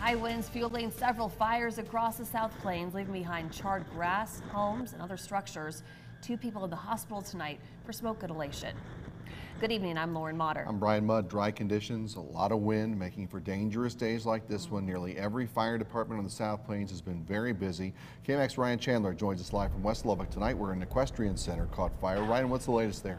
High winds fueling several fires across the South Plains, leaving behind charred grass, homes, and other structures. Two people in the hospital tonight for smoke inhalation. Good evening, I'm Lauren Motter. I'm Brian Mudd. Dry conditions, a lot of wind, making for dangerous days like this one. Nearly every fire department on the South Plains has been very busy. KAMC's Ryan Chandler joins us live from West Lubbock tonight. We're in Equestrian Center caught fire. Ryan, what's the latest there?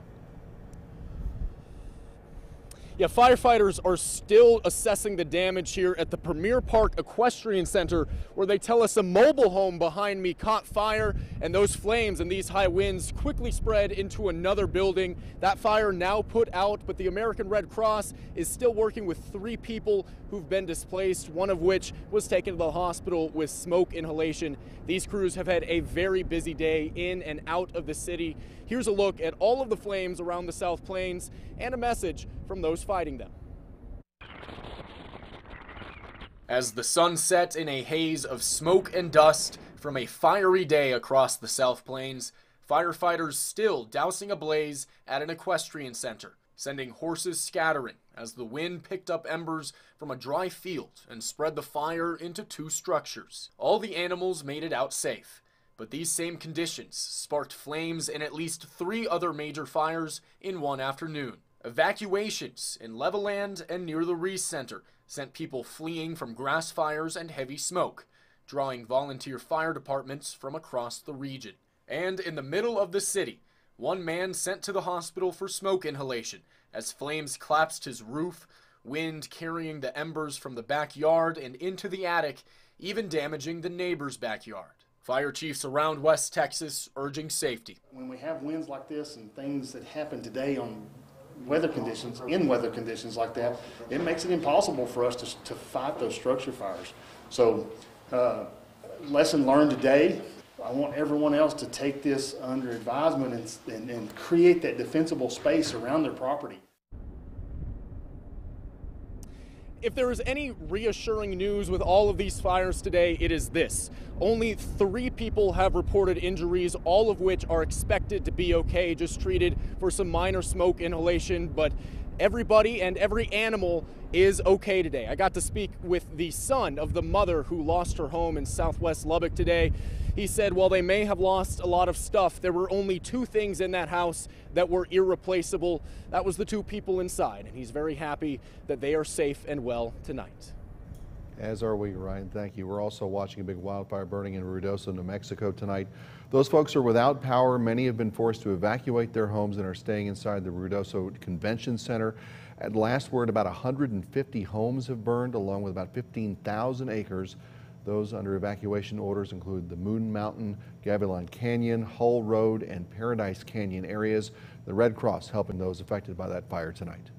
Yeah, firefighters are still assessing the damage here at the Premier Park Equestrian Center, where they tell us a mobile home behind me caught fire, and those flames and these high winds quickly spread into another building. That fire now put out, but the American Red Cross is still working with three people who've been displaced, one of which was taken to the hospital with smoke inhalation. These crews have had a very busy day in and out of the city. Here's a look at all of the flames around the South Plains and a message from those fighting them. As the sun set in a haze of smoke and dust from a fiery day across the South Plains, firefighters still dousing a blaze at an equestrian center, sending horses scattering as the wind picked up embers from a dry field and spread the fire into two structures. All the animals made it out safe, but these same conditions sparked flames in at least three other major fires in one afternoon. Evacuations in Levelland and near the Reese Center sent people fleeing from grass fires and heavy smoke, drawing volunteer fire departments from across the region. And in the middle of the city, one man sent to the hospital for smoke inhalation as flames collapsed his roof, wind carrying the embers from the backyard and into the attic, even damaging the neighbor's backyard. Fire chiefs around West Texas urging safety. When we have winds like this and things that happen today on weather conditions, in weather conditions like that, it makes it impossible for us to, to fight those structure fires. So, uh, lesson learned today. I want everyone else to take this under advisement and, and, and create that defensible space around their property. If there is any reassuring news with all of these fires today, it is this. Only three people have reported injuries, all of which are expected to be okay, just treated for some minor smoke inhalation, but everybody and every animal is okay today. I got to speak with the son of the mother who lost her home in southwest Lubbock today. He said while they may have lost a lot of stuff, there were only two things in that house that were irreplaceable. That was the two people inside, and he's very happy that they are safe and well tonight. As are we, Ryan. Thank you. We're also watching a big wildfire burning in Ruidoso, New Mexico tonight. Those folks are without power. Many have been forced to evacuate their homes and are staying inside the Ruidoso Convention Center. At last word, about 150 homes have burned, along with about 15,000 acres. Those under evacuation orders include the Moon Mountain, Gavilan Canyon, Hull Road, and Paradise Canyon areas. The Red Cross helping those affected by that fire tonight.